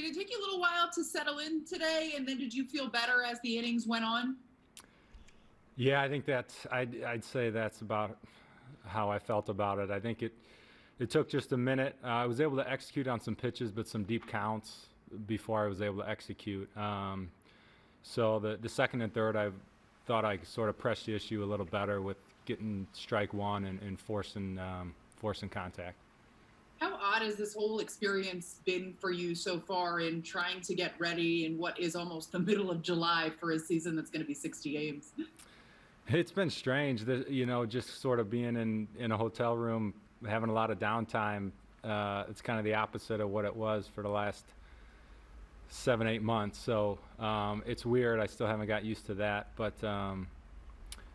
did it take you a little while to settle in today? And then did you feel better as the innings went on? Yeah, I think that's, I'd, I'd say that's about how I felt about it. I think it, it took just a minute. Uh, I was able to execute on some pitches, but some deep counts before I was able to execute. Um, so the, the second and third, I thought I sort of pressed the issue a little better with getting strike one and, and forcing, um, forcing contact. How odd has this whole experience been for you so far in trying to get ready in what is almost the middle of July for a season that's going to be 60 games? It's been strange, that, you know, just sort of being in, in a hotel room, having a lot of downtime. Uh, it's kind of the opposite of what it was for the last seven, eight months. So um, it's weird. I still haven't got used to that. But um,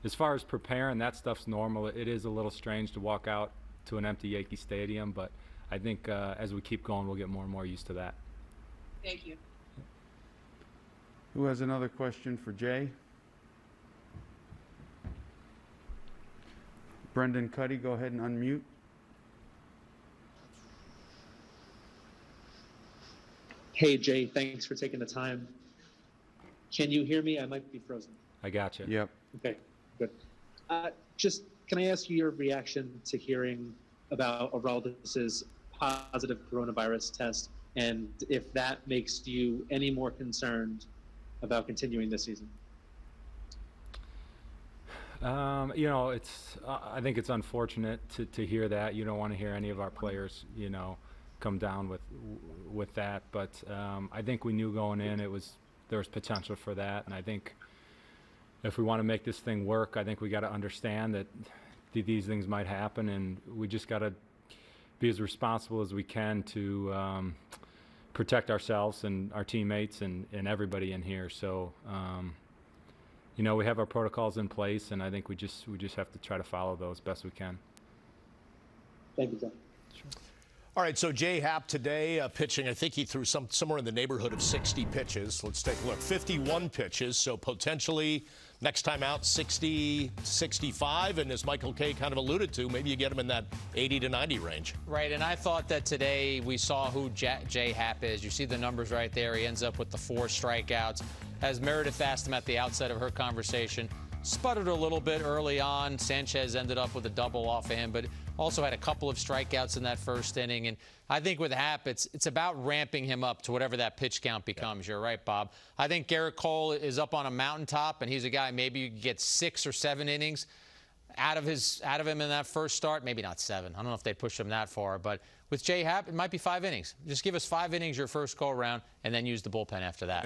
as far as preparing, that stuff's normal. It is a little strange to walk out to an empty Yankee Stadium, but I think uh, as we keep going, we'll get more and more used to that. Thank you. Who has another question for Jay? Brendan Kuty, go ahead and unmute. Hey, Jay, thanks for taking the time. Can you hear me? I might be frozen. I got you. Yep. Okay, good. Uh, just, can I ask you your reaction to hearing about Aroldis's positive coronavirus test and if that makes you any more concerned about continuing this season? Um, you know, it's. Uh, I think it's unfortunate to, to hear that. You don't want to hear any of our players, you know, come down with with that. But um, I think we knew going in it was there was potential for that, and I think if we want to make this thing work, I think we got to understand that th- these things might happen, and we just got to be as responsible as we can to um, protect ourselves and our teammates and, and everybody in here. So. Um, you know, we have our protocols in place, and I think we just we just have to try to follow those best we can. Thank you, John. All right, so Jay Happ today uh, pitching. I think he threw some somewhere in the neighborhood of 60 pitches. Let's take a look. 51 pitches, so potentially next time out 60, 65, and as Michael Kay kind of alluded to, maybe you get him in that 80 to 90 range. Right, and I thought that today we saw who Jay Happ is. You see the numbers right there. He ends up with the four strikeouts as Meredith asked him at the outset of her conversation. Sputtered a little bit early on. Sanchez ended up with a double off of him, but also had a couple of strikeouts in that first inning. And I think with Happ, it's, it's about ramping him up to whatever that pitch count becomes. Yeah. You're right, Bob. I think Gerrit Cole is up on a mountaintop, and he's a guy maybe you get six or seven innings out of his out of him in that first start. Maybe not seven. I don't know if they'd push him that far, but with Jay Happ, it might be five innings. Just give us five innings your first go around, and then use the bullpen after that.